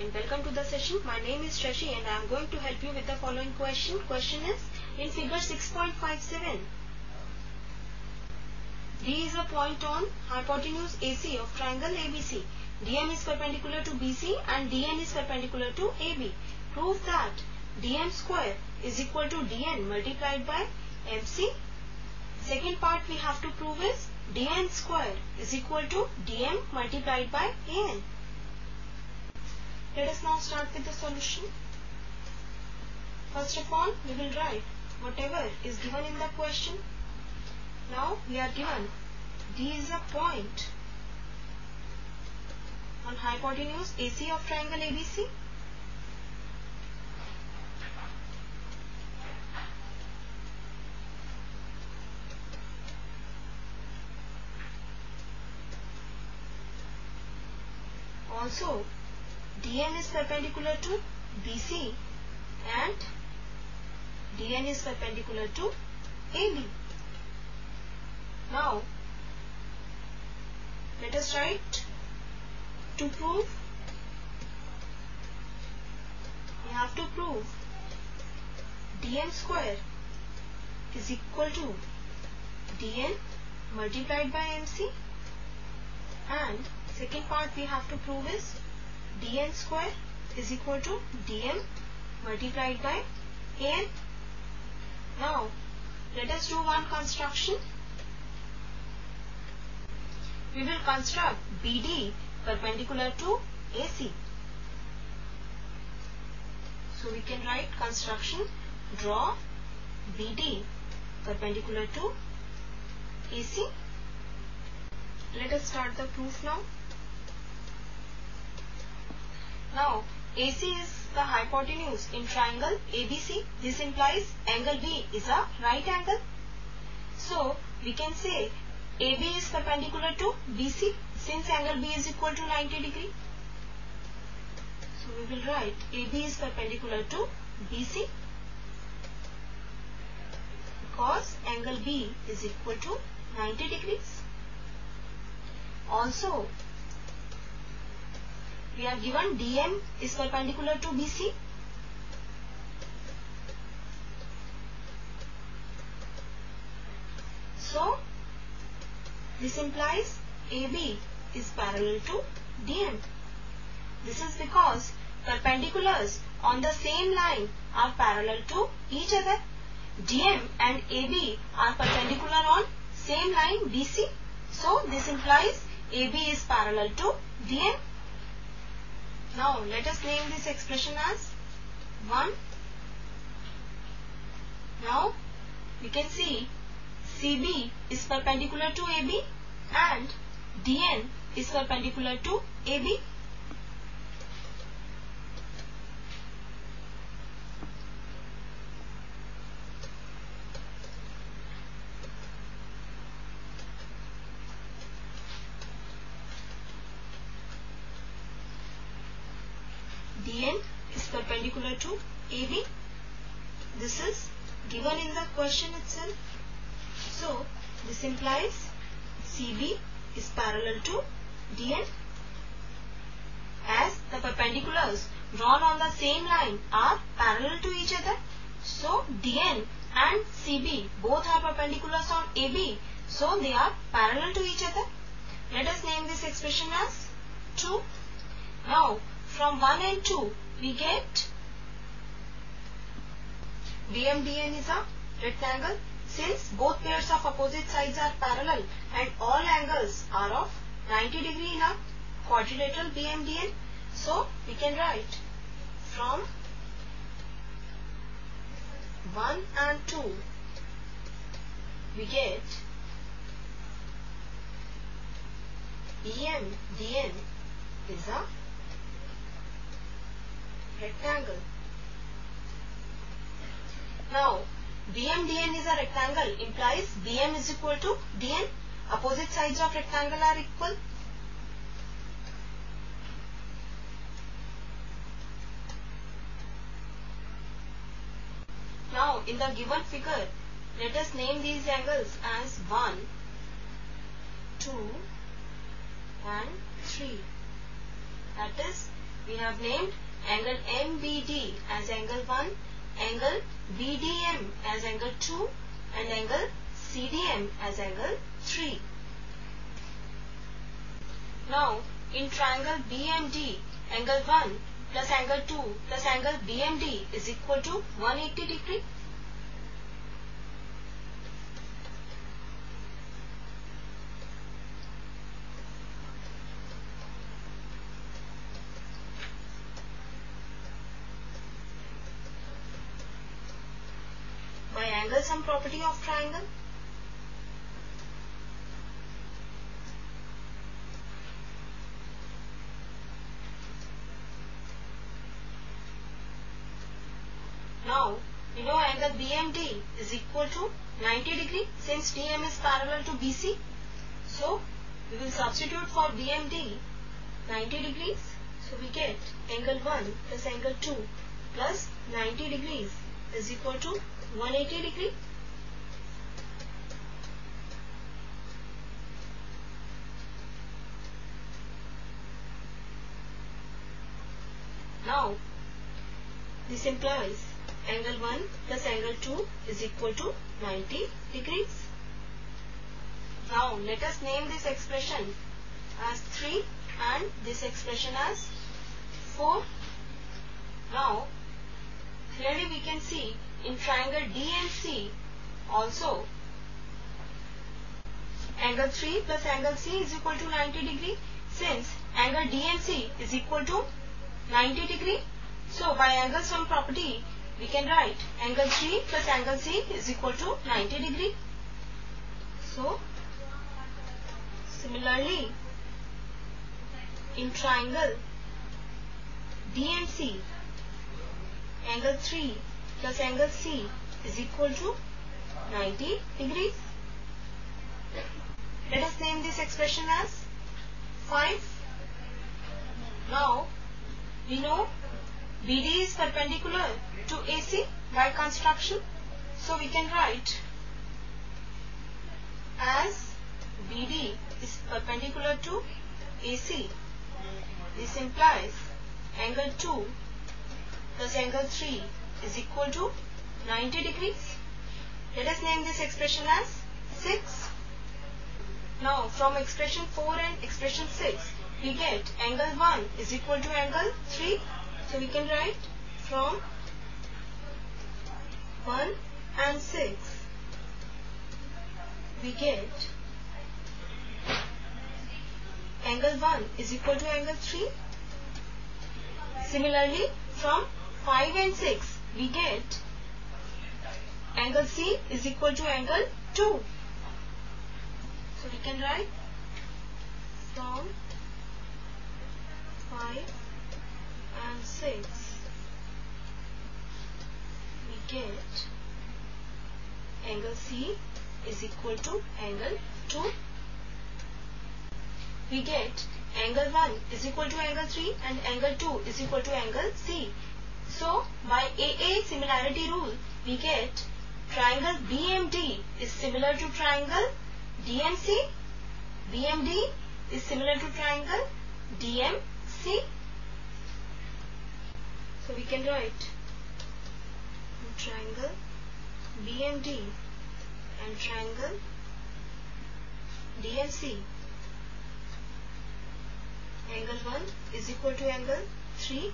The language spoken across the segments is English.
and welcome to the session. My name is Shashi and I am going to help you with the following question. Question is in figure 6.57. D is a point on hypotenuse AC of triangle ABC. DM is perpendicular to BC and DN is perpendicular to AB. Prove that DM square is equal to DN multiplied by MC. Second part we have to prove is DN square is equal to DM multiplied by AN. Let us now start with the solution. First of all, we will write whatever is given in the question. Now we are given D is a point on hypotenuse AC of triangle ABC. Also, DN is perpendicular to BC and DN is perpendicular to AB. Now, let us write to prove we have to prove dn square is equal to dn multiplied by mc and second part we have to prove is dn square is equal to dm multiplied by an now let us do one construction we will construct BD perpendicular to AC. So we can write construction draw BD perpendicular to AC. Let us start the proof now. Now AC is the hypotenuse in triangle ABC. This implies angle B is a right angle. So we can say AB is perpendicular to BC since angle B is equal to 90 degree. So we will write AB is perpendicular to BC because angle B is equal to 90 degrees. Also, we are given DM is perpendicular to BC. So, this implies AB is parallel to DM. This is because perpendiculars on the same line are parallel to each other. DM and AB are perpendicular on same line BC. So this implies AB is parallel to DM. Now let us name this expression as 1. Now we can see CB is perpendicular to AB and DN is perpendicular to AB. DN is perpendicular to AB. This is given in the question itself. So, this implies CB is parallel to DN. As the perpendiculars drawn on the same line are parallel to each other, so DN and CB both are perpendiculars on AB, so they are parallel to each other. Let us name this expression as 2. Now, from 1 and 2, we get? BMDN is a rectangle. Since both pairs of opposite sides are parallel and all angles are of 90 degree in a quadrilateral BMDN, so we can write from 1 and 2 we get BMDN is a rectangle. Now, BMDN is a rectangle implies BM is equal to DN. Opposite sides of rectangle are equal. Now, in the given figure, let us name these angles as 1, 2 and 3. That is, we have named angle MBD as angle 1, angle BDM as angle 2 and angle CDM as angle 3. Now in triangle BMD, angle 1 plus angle 2 plus angle BMD is equal to 180 degree. Sum property of triangle, Now, we know angle BMD is equal to 90 degree since DM is parallel to BC. So, we will substitute for BMD 90 degrees. So, we get angle 1 plus angle 2 plus 90 degrees is equal to 180 degree. Now, this implies angle 1 plus angle 2 is equal to 90 degrees. Now let us name this expression as 3 and this expression as 4. Now clearly we can see in triangle DMC also angle 3 plus angle C is equal to 90 degree since angle DMC is equal to 90 degree. So by angle sum property we can write angle 3 plus angle C is equal to 90 degree. So, similarly, in triangle DMC, angle 3 plus angle C is equal to 90 degrees. Let us name this expression as 5. Now, we know BD is perpendicular to AC by construction. So we can write as BD is perpendicular to AC. This implies angle 2 plus angle 3 is equal to 90 degrees. Let us name this expression as 6. Now from expression 4 and expression 6 we get angle 1 is equal to angle 3 so we can write from 1 and 6 we get angle 1 is equal to angle 3. Similarly from 5 and 6 we get angle C is equal to angle 2. So we can write from 5 and 6 we get angle C is equal to angle 2 we get angle 1 is equal to angle 3 and angle 2 is equal to angle C so by AA similarity rule we get triangle BMD is similar to triangle DMC BMD is similar to triangle DMC so we can write triangle BMD and triangle DMC. Angle 1 is equal to angle 3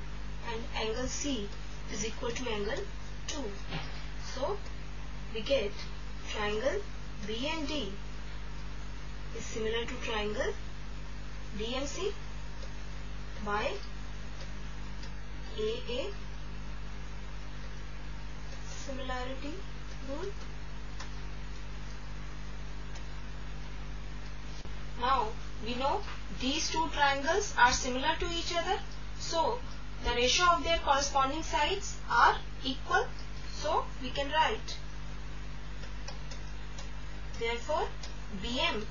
and angle C is equal to angle 2. So we get triangle BMD is similar to triangle DMC by AA similarity rule. Now we know these two triangles are similar to each other. So the ratio of their corresponding sides are equal. So we can write. Therefore BM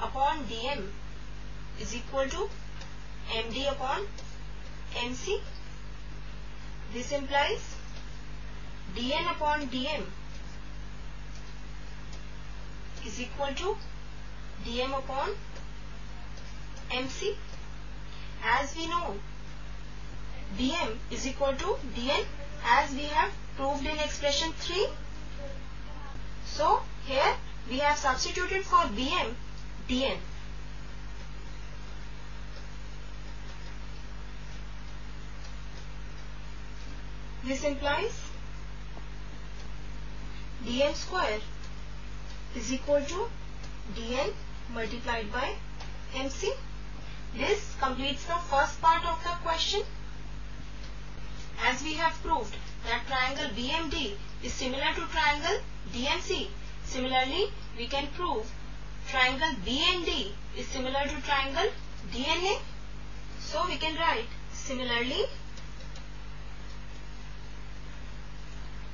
upon DM is equal to MD upon MC this implies dn upon dm is equal to dm upon mc. As we know, bm is equal to dn as we have proved in expression 3. So here we have substituted for bm dn. This implies dn square is equal to dn multiplied by mc. This completes the first part of the question. As we have proved that triangle BMD is similar to triangle DMC. Similarly, we can prove triangle BND is similar to triangle DNA. So we can write similarly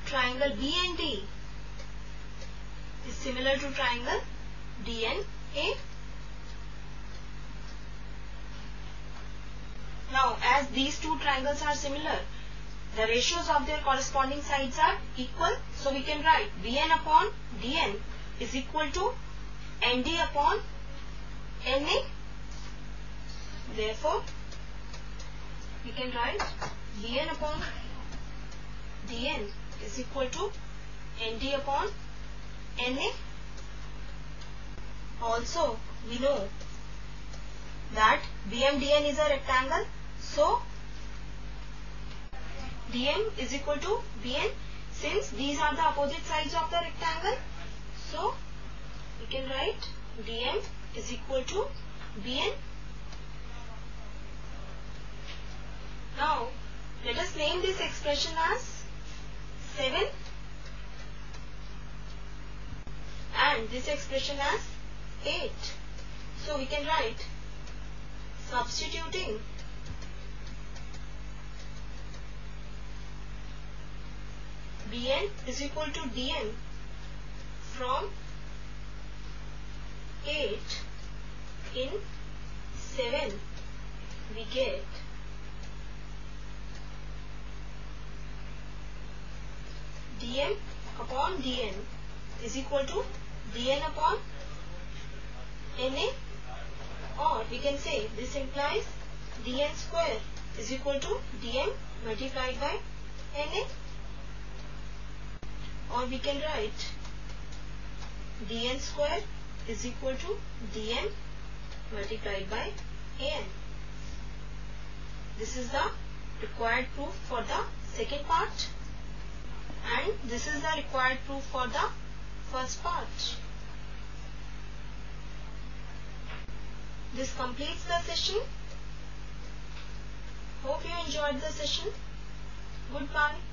triangle BND is similar to triangle DNA. Now as these two triangles are similar, the ratios of their corresponding sides are equal. So we can write Bn upon Dn is equal to Nd upon Na. Therefore, we can write Bn upon Dn is equal to Nd upon Na. Also, we know that BMDN is a rectangle. So, dm is equal to bn since these are the opposite sides of the rectangle. So, we can write dm is equal to bn. Now, let us name this expression as 7 and this expression as 8. So, we can write substituting bn is equal to dn from 8 in 7 we get. Dm upon dn is equal to dn upon na or we can say this implies dn square is equal to dm multiplied by na or we can write dn square is equal to dn multiplied by an. This is the required proof for the second part and this is the required proof for the first part. This completes the session. Hope you enjoyed the session. Goodbye.